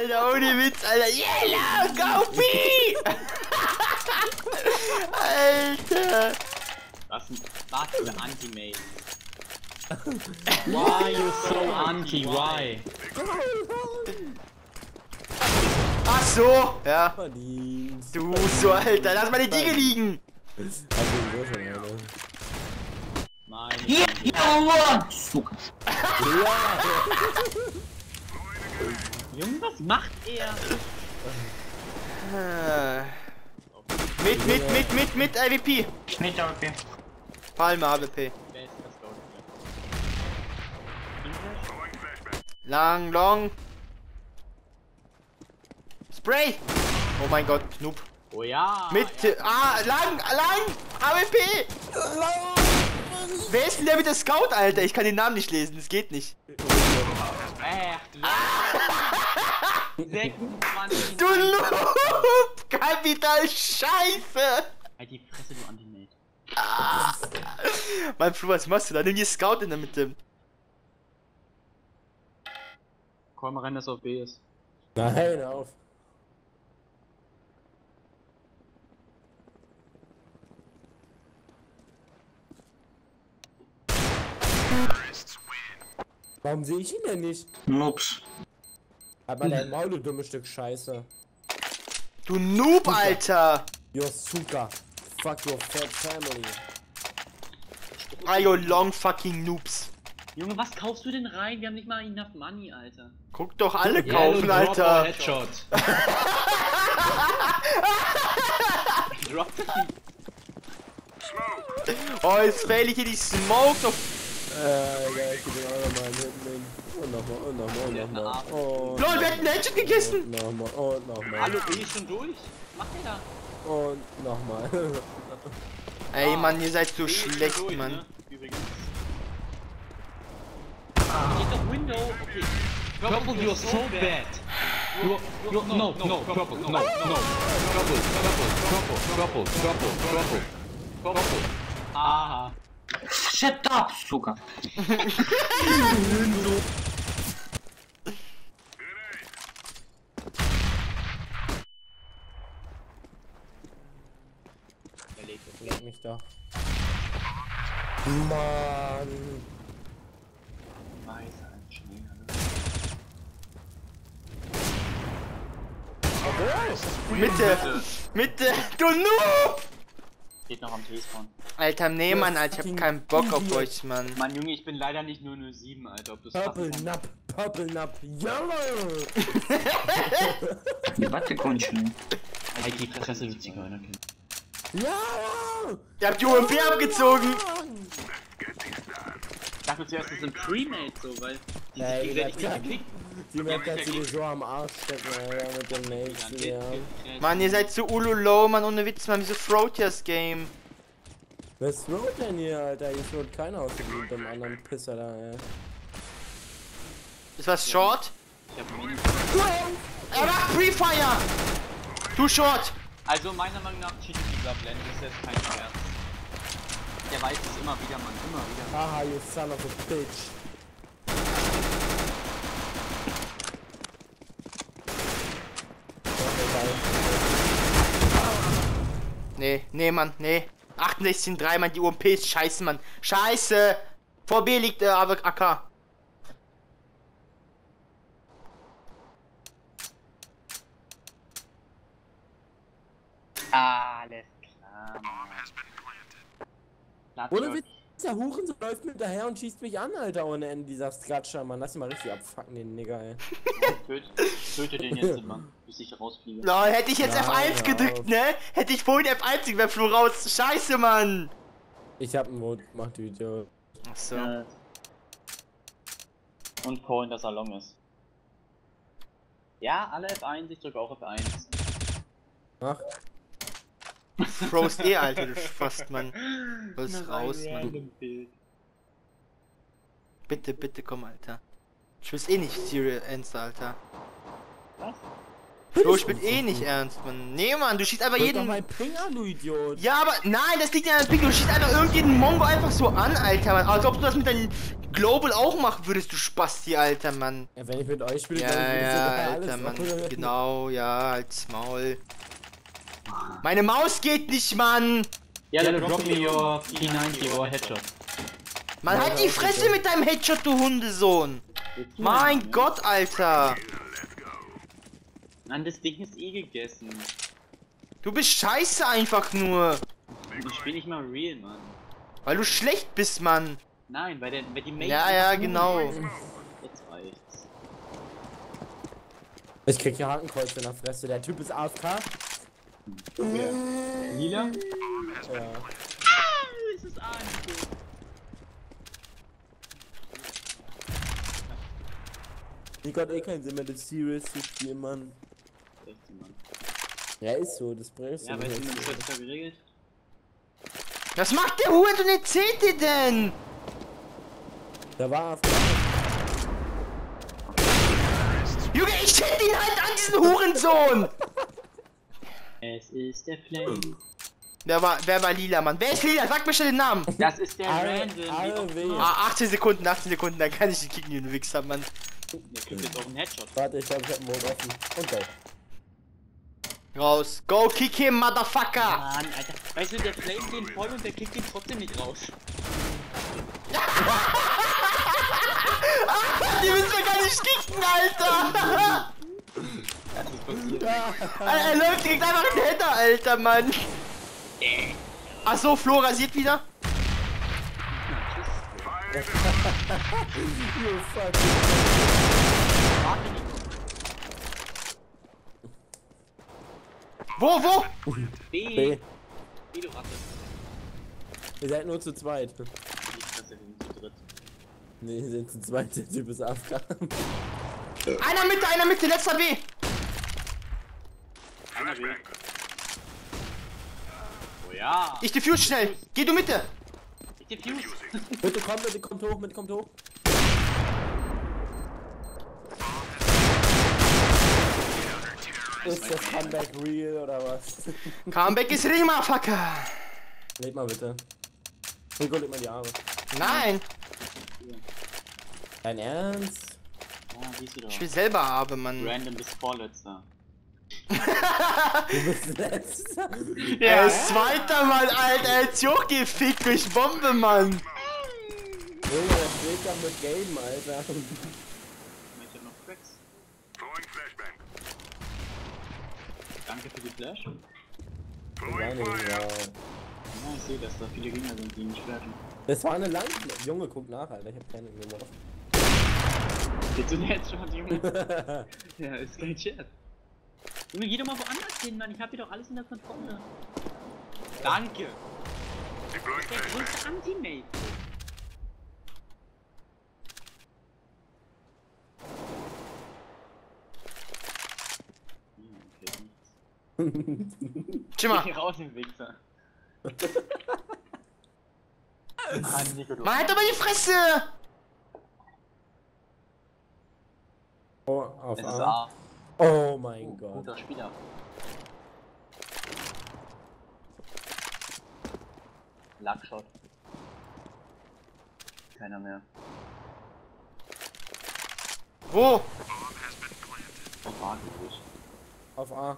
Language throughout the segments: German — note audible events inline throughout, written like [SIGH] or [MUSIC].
Alter, ohne Witz, Alter. Yellow, go B! Alter. Was, was für Anti-Mate? Why you so anti? Why? Ach so, ja. Du so, Alter, lass mal die Dinge liegen. Also, so schon, Alter. Meine Hier, hier. Junge, was macht er? Äh. Mit, mit, mit, mit, mit IVP. Schnitt AWP. Palme AWP. Lang, long. Spray. Oh mein Gott, Noob. Oh ja! Mit, ah, lang, lang, AWP. Wer ist denn der mit der Scout, Alter? Ich kann den Namen nicht lesen, das geht nicht. Ach, ja. [LAUGHS] 26. Du Noob! Kapital Scheiße! Halt die Fresse, du Anti-Mate. Mein Flo, was machst du da? Nimm die Scout in der Mitte. Komm, renn, dass auf B ist. Nein, auf. Warum sehe ich ihn denn nicht? Noobs. Hat man dein Maul, du dummes Stück Scheiße. Du Noob, Alter! Yosuka. Fuck your fat family. Ayo, long fucking Noobs. Junge, was kaufst du denn rein? Wir haben nicht mal enough money, Alter. Guck doch alle kaufen, Alter. Headshot. [LAUGHS] Drop Oh, jetzt fail ich hier die Smoke noch. Äh, ja, ich geb den auch nochmal einen Hitman. Und nochmal, und nochmal, und nochmal. Und Lol, wer hat einen Headshot gegessen? und nochmal, und nochmal. Hallo, bin ich schon durch? Was macht der da? Und nochmal. [LAUGHS] Ey, Mann, ihr seid so schlecht, durch, Mann. Ne? Übrigens. Geht doch Window. Okay. Purple, you're so bad. You're, you're, no, no, purple, no, no. Purple, purple, purple, purple, purple, purple, purple. Aha. Shut up, Suka. Der legt es. Leck mich doch. Mann. Weiß ein Schnee. Mitte, Mitte, du Noob! Geht noch am T-Spawn. Alter, nee, Mann, Alter, ich hab keinen Bock auf euch, Mann. Mann, Junge, ich bin leider nicht nur 07, Alter. Ob du's Purple. Nap, Purple Nap, Yellow! [LAUGHS] Warte, Kunchen. Halt die Fresse, du Zigeunerkind. Ja! Ihr habt die UMP abgezogen! Ich dachte zuerst, das sind Premates, so, weil die sich gegenseitig nicht geklickt. Die Map kannst du dir so am Arsch stecken, Alter, mit dem nächsten, ja. Mann, ihr seid so ulolo, Mann, ohne Witz, Mann, wieso throat ihr das Game? Was float denn hier, Alter? Hier float keiner aus dem dem anderen Pisser da, ey. Ist was short? Ich hab Mini. Er macht Pre-Fire! Too short! Also meiner Meinung nach cheatet dieser Blend, das ist jetzt kein Scherz. Der weiß es immer wieder, Mann, immer wieder. Haha, you son of a bitch. Nee, nee, Mann, nee. 68,3, Mann, die UMP ist scheiße, Mann. Scheiße! Vor B liegt äh, aber AK. Alles klar, Mann. Ohne Witz, dieser Hurensohn läuft mir hinterher und schießt mich an, Alter, ohne Ende, dieser Scratcher, Mann. Lass ihn mal richtig abfucken, den Nigger, ey. Töte, töte den jetzt, Mann, bis ich rausfliege. Lol, hätte ich jetzt Nein, F1 hör gedrückt, auf. ne? Hätte ich vorhin F1 gedrückt, wäre Flo raus. Scheiße, Mann! Ich hab einen Mut, mach die Idiot. Achso. Äh, Und Cole in der Salon ist. Ja, alle F1, ich drücke auch F1. Ach, Frost eh, Alter, du Fast, Mann. Was raus, Mann. Bitte, bitte komm, Alter. Ich will's eh nicht Serial Ernst, Alter. Was? Flo, ich bin eh nicht ernst, Mann. Nee, Mann, du schießt einfach jeden. mein Ping an, du Idiot. Ja, aber nein, das liegt ja an der Ping. Du schießt einfach irgendeinen Mongo einfach so an, Alter, Mann. Als ob du das mit deinen Global auch machen würdest, du Spasti, alter Mann. Ja, wenn ich mit euch spiele, Ja, dann ja, alter alles Mann. Genau, ja, als Maul. Meine Maus geht nicht, Mann! Yeah, then drop me your P90 or headshot. Mann, halt die Fresse mit deinem Headshot, du Hundesohn! Mein Gott, Alter! Mann, das Ding ist eh gegessen. Du bist scheiße einfach nur! Ich spiel nicht mal real, Mann. Weil du schlecht bist, Mann! Nein, weil, der, weil die Mate... Ja, ja, genau. Jetzt reicht's. Ich krieg hier Hakenkreuz in der Fresse. Der Typ ist AFK. Lila? Ja. Es ist Aniko. Die hat eh keinen Sinn mehr, das Serious zu spielen, Mann. 16, Mann. Ja, ist so, das bringst du Ja, weißt du, wie man nicht. das heutzutage geregelt? Was macht der Hurensohn jetzt seht ihr denn? Da war AFK. Junge, ich hätte ihn halt an diesen Hurensohn! Es ist der Flame. Wer war, wer war lila, Mann? Wer ist lila? Sag mir schnell den Namen! Das ist der Random. Ah, 18 Sekunden, 18 Sekunden, dann kann ich ihn kicken, den Wichser, Mann. Der kriegt jetzt auch einen Headshot. Warte, ich glaube, ich hab einen Mode offen. Und go. Raus. Go kick him, Motherfucker! Mann, Alter. Weißt du, der Flame den voll und der kickt ihn trotzdem nicht raus. [LAUGHS] Die müssen wir gar nicht kicken, Alter! Passiert. er, läuft direkt einfach in den Header, Alter, Mann. Achso, Flo rasiert wieder? You. Wo, wo? B. B. B, du Ratte. Ihr seid nur zu zweit. Ich fresse den zu dritt. Nee, ihr seid zu zweit. Der Typ ist AFK. Einer Mitte, einer Mitte, letzter B. Einer. Oh ja. Ich diffuse schnell. Geh du Mitte. Ich diffuse. [LAUGHS] bitte kommt, bitte kommt hoch, bitte kommt hoch. Ist das Comeback real oder was? [LAUGHS] Comeback ist real, Motherfucker. Leg mal bitte. Rico, leg mal die Arme. Nein, Dein Ernst? Ja, doch. ich will selber haben, Mann. Random bis vorletzter. Du bist letzter. Er ist zweiter, Mann, Alter. Er ist hochgefickt durch Bombe, Mann. Junge, der steht da mit Game, Alter. Ich hab noch Cracks. Danke für die Flash. Ja, Gar nicht, ja. ich sehe, dass da viele Gegner sind, die nicht flashen. Das war eine Lang... Junge, guck nach, Alter. Ich hab keine gemacht. Jetzt sind jetzt schon, Junge. [LAUGHS] ja, ist kein Scherz. Junge, geh doch mal woanders hin, Mann. Ich hab hier doch alles in der Kontrolle. Danke. Das ist der größte Anti-Mate. Schimmer. Geh [LAUGHS] raus, den Wichser. Mann, halt doch mal die Fresse. Oh, auf A. Oh mein Gott. Guter Spieler. Luckshot. Keiner mehr. Wo? Auf A durch. Auf A.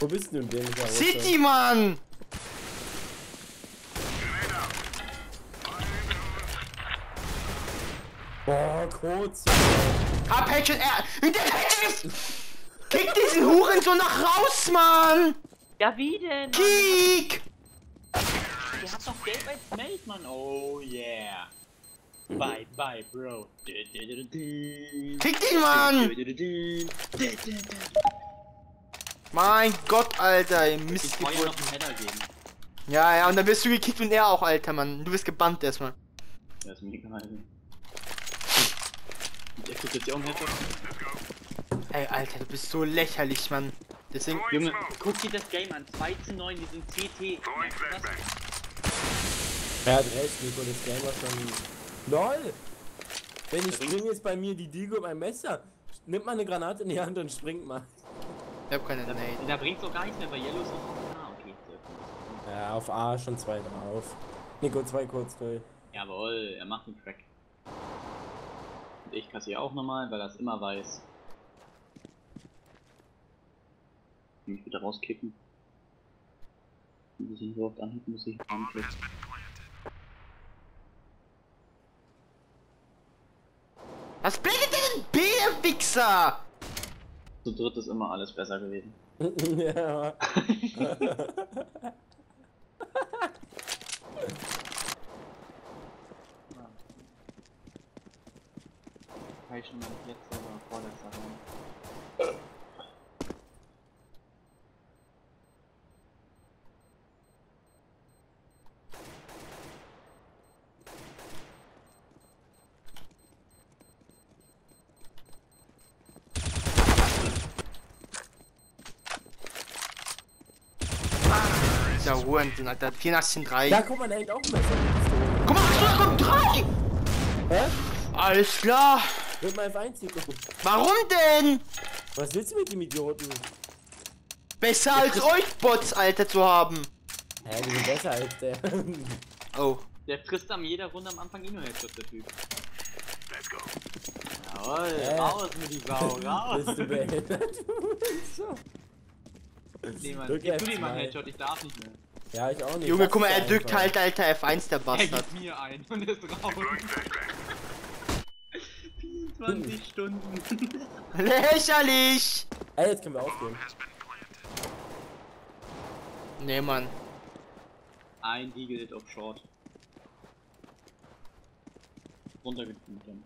Wo bist du denn? City, Mann. Kurz. Hab Headshot, er. Der. Kick diesen Hurensohn nach raus, Mann. Ja, wie denn? Kick. Der hat doch Gelb als Mate, Mann. Oh yeah. Bye, bye, Bro. Kick den, Mann. Mein Gott, Alter, ihr Ich wollte Mistgeburt. noch einen Header geben. Ja, ja, und dann wirst du gekickt und er auch, Alter, Mann. Du wirst gebannt erstmal. Ja, ist mir egal. Der kriegt jetzt auch einen Headshot. Ey, Alter, du bist so lächerlich, Mann. Deswegen. Junge, guck dir das Game an. 2 zu 9, die sind CT. Er hat recht, Nico, das Game war schon... LOL! Wenn ich springe, ist bei mir die Digo beim Messer. Nimmt mal eine Granate in die Hand und springt mal. Ich hab keine Da, Nade. da bringt's auch gar nichts mehr, weil Yellow ist noch. Ah, okay. Ja, auf A schon zwei drauf. Nico, zwei kurz durch. Jawohl, er macht den Track. Und ich kassiere auch nochmal, weil er es immer weiß. Mich bitte rauskicken. Muss ich ihn so oft anheben, muss ich anklicken. Was blendet denn Wichser? Zu dritt ist immer alles besser gewesen. [LAUGHS] ja. [LAUGHS] War ich schon mal letzter oder vorletzter Raum? Ja, Hurensohn, Alter. 84 3. Da guck mal, da hängt auch ein Messer. Guck mal, da kommt 3! Hä? Alles klar. Wird mal F1 hier gucken. Warum denn? Was willst du mit dem Idioten? Besser als euch Bots, Alter, zu haben. Hä, die sind besser als der. Oh. Der frisst am jeder Runde am Anfang eh nur Headshot, der Typ. Let's go. Jawohl, Äh. raus mit die Sau, raus! [LAUGHS] Bist du behindert? [LAUGHS] so. Nee, Mann, gib du dir mal F2. einen Headshot, ich darf nicht mehr. Ja, ich auch nicht. Junge, guck mal, er drückt halt, Alter, F1, der Er Bastard. gibt mir ein und ist raus. 24 Stunden. [LAUGHS] Lächerlich! Ey, jetzt können wir aufgehen. Nee, Mann. Ein Eagle Hit auf Short. Runtergeknallt dann.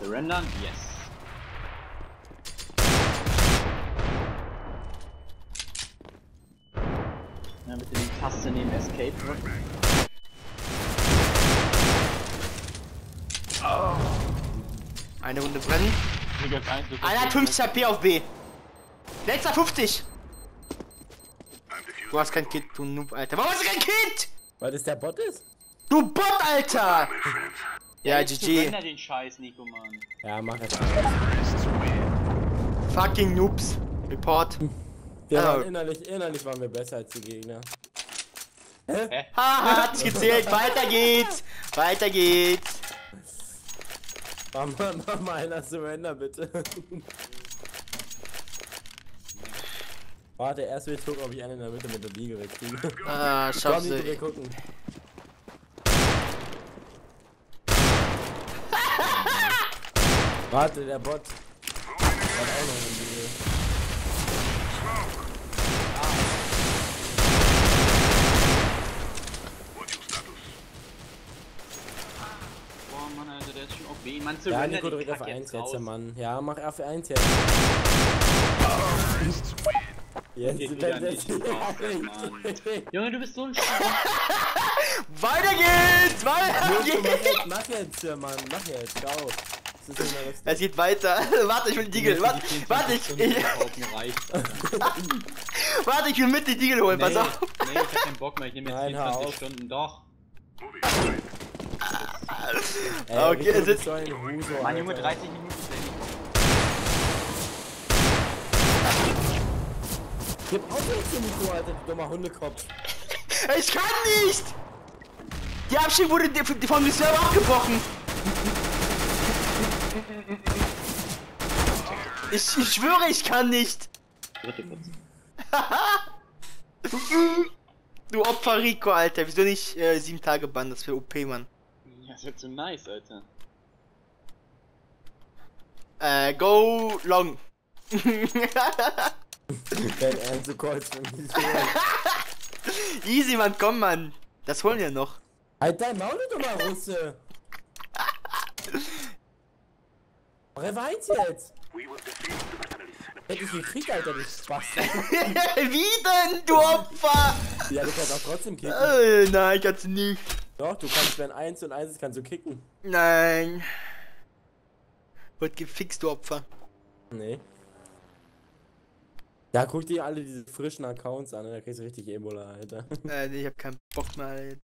Surrendern? Yes. Ja, bitte die Taste neben Escape drücken. Eine Runde brennen. Einer hat 50 HP auf B. Letzter 50. Du hast kein Kit, du Noob, Alter. Warum hast du kein Kit? Weil das der Bot ist? Du Bot, Alter! Ja, GG. den Scheiß, Nico, Mann. Ja, mach das. Fucking Noobs. Report. Wir Oh. waren innerlich, innerlich waren wir besser als die Gegner. Haha, hat's gezählt. Weiter geht's. Weiter geht's. Mach mal, mach mal einer Surrender, bitte. Warte, erst will ich gucken, ob ich einen in der Mitte mit der Liege wegkriege. Ah, schaffst Nico, wir du. gucken. [LAUGHS] Warte, der Bot. Hat auch noch eine Liege. Boah, Mann, Alter, der ist Man Ja, surrender Nico die drückt auf Kacke 1 jetzt jetzt, Mann. Ja, mach auf 1 jetzt. Jetzt, Geht wenn wieder nicht. Junge, du bist so ein Sch [LAUGHS] Weiter geht's. Weiter Nico, mach geht's. jetzt, mach jetzt, Mann, mach jetzt, ciao. Es geht weiter. [LAUGHS] Warte, ich will die Diegel. Warte, warte, ich, ich, [LAUGHS] warte, ich will mit die Diegel holen. Nee, Pass auf. nee, ich hab keinen Bock mehr. Ich nehme jetzt Nein, hör 24 auf. Stunden. Doch. Ey, Okay, Nico, es ist- so ein Huso, Mann, Junge, Alter. 30 Minuten. Gib auf jetzt den Nico, Alter, du dummer Hundekopf. Ich kann nicht. Die Abschied wurde von mir selber abgebrochen. Ich, ich schwöre, ich kann nicht. Dritte. [LAUGHS] Du Opfer Rico, Alter. Wieso nicht äh, sieben Tage Bann? Das wäre OP, Mann. Ja, das wird so nice, Alter. Äh, go long. [LAUGHS] Dein Ernst, du so. [LAUGHS] Easy, Mann, komm, Mann. Das holen wir noch. Halt dein Maul, du dummer Russe. Mach einfach eins jetzt. Hätte ich gekriegt, Alter, du Spaß. [LAUGHS] Wie denn, du Opfer? Ja, du kannst auch trotzdem kicken. Äh, nein, kannst du nicht. Doch, du kannst, wenn eins und eins ist, kannst du kicken. Nein. Wird gefixt, du Opfer. Nee. Ja, guck dir alle diese frischen Accounts an, da kriegst du richtig Ebola, Alter. Äh, nee, ich hab keinen Bock mehr, Alter.